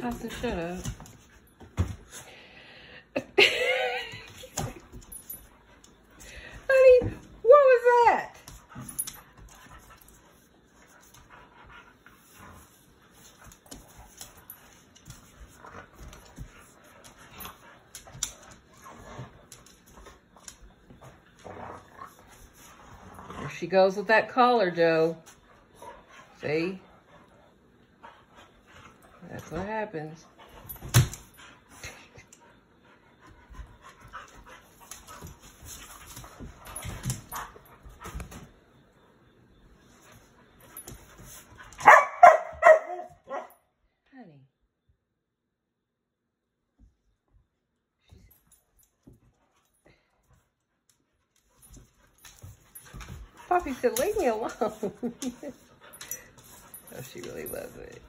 Tyson, shut up. Honey, what was that? There she goes with that collar, Joe. See? That's what happens. Poppy said, leave me alone. oh, she really loves it.